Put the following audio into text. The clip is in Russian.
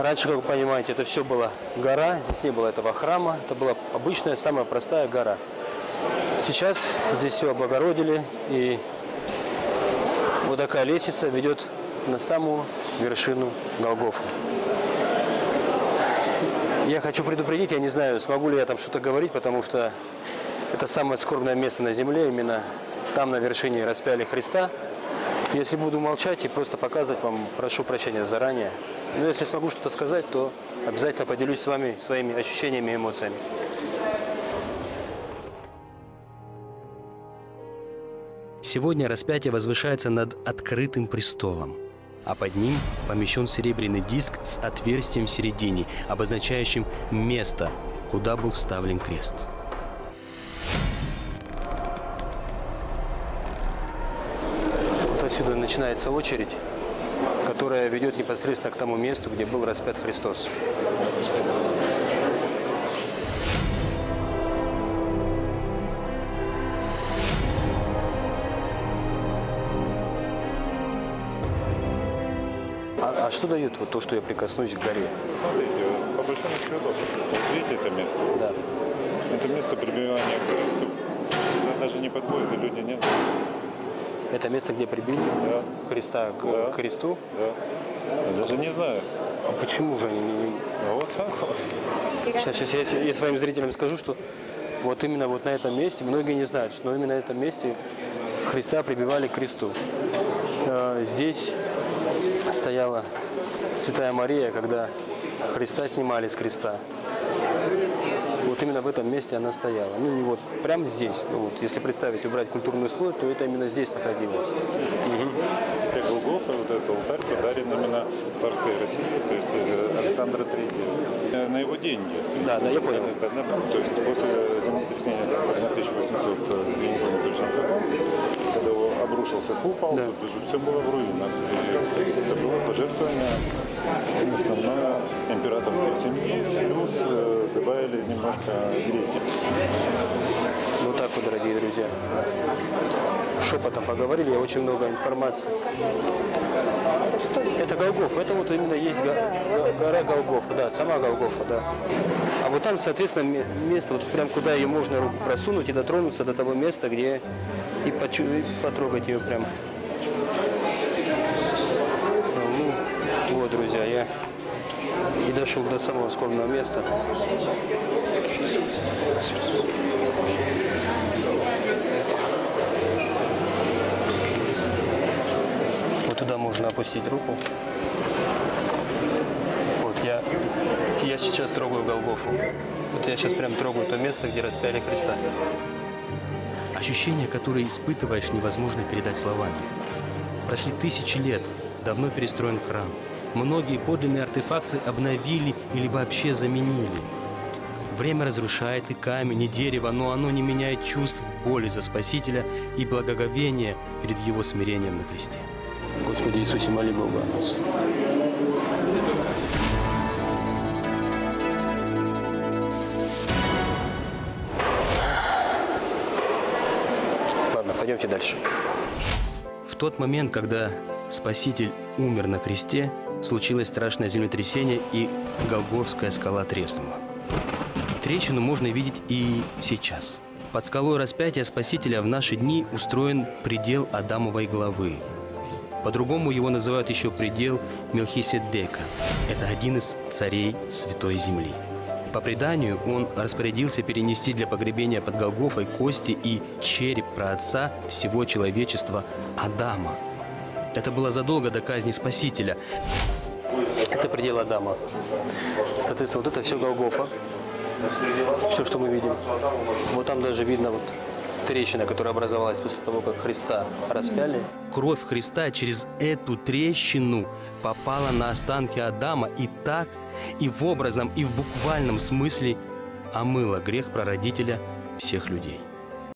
Раньше, как вы понимаете, это все была гора, здесь не было этого храма, это была обычная, самая простая гора. Сейчас здесь все облагородили, и вот такая лестница ведет на самую вершину Голгофа. Я хочу предупредить, я не знаю, смогу ли я там что-то говорить, потому что это самое скорбное место на земле, именно там на вершине распяли Христа. Если буду молчать и просто показывать вам, прошу прощения заранее. Но если смогу что-то сказать, то обязательно поделюсь с вами своими ощущениями и эмоциями. Сегодня распятие возвышается над открытым престолом, а под ним помещен серебряный диск с отверстием в середине, обозначающим место, куда был вставлен крест. Отсюда начинается очередь, которая ведет непосредственно к тому месту, где был распят Христос. А, а что дает вот то, что я прикоснусь к горе? Смотрите, по большому счету, вот видите это место? Да. Это место прибивания к Христу. Даже не подходят, и люди нет. Это место, где прибили Да. Христа к, Да. кресту. Да. Я даже не знаю. А почему же они не- А вот так вот. Сейчас, сейчас я, я своим зрителям скажу, что вот именно вот на этом месте, многие не знают, но именно на этом месте Христа прибивали к кресту. Э, Здесь стояла Святая Мария, когда Христа снимали с креста. Вот именно в этом месте она стояла. Ну, не вот прямо здесь. Ну, вот, если представить, убрать культурный слой, то это именно здесь находилось. И Голгофа, вот этот алтарь подарен именно царской России, то есть э, Александра III. На его деньги. Да, да, я понял. Это, То есть после землетрясения там, в 1800, э, я не помню точно когда обрушился купол, Да. тут же все было в руинах. И это было пожертвование основное императорской семьи, плюс э, добавили немножко греки. Вот так вот, дорогие друзья. Шепотом поговорили, очень много информации. Это Голгоф. Это вот именно есть го- го- гора Голгофа, да, сама Голгофа, да. А вот там, соответственно, ме- место, вот прям куда ее можно руку просунуть и дотронуться до того места, где и, почу- и потрогать ее прям. Ну, вот, друзья, я и дошел до самого скорбного места. Вот туда можно опустить руку. Вот я, я сейчас трогаю Голгофу. Вот я сейчас прям трогаю то место, где распяли Христа. Ощущения, которые испытываешь, невозможно передать словами. Прошли тысячи лет, давно перестроен храм. Многие подлинные артефакты обновили или вообще заменили. Время разрушает и камень, и дерево, но оно не меняет чувств боли за Спасителя и благоговения перед его смирением на кресте. Господи Иисусе, моли Бога о нас. Ладно, пойдемте дальше. В тот момент, когда Спаситель умер на кресте, случилось страшное землетрясение, и Голговская скала треснула. Трещину можно видеть и сейчас. Под скалой распятия Спасителя в наши дни устроен предел Адамовой главы. По-другому его называют еще предел Мелхиседека. Это один из царей Святой Земли. По преданию, он распорядился перенести для погребения под Голгофой кости и череп праотца всего человечества Адама. Это было задолго до казни Спасителя. Это предел Адама. Соответственно, вот это все Голгофа. Все, что мы видим. Вот там даже видно вот трещина, которая образовалась после того, как Христа распяли. Кровь Христа через эту трещину попала на останки Адама и так, и в образном, и в буквальном смысле омыла грех прародителя всех людей.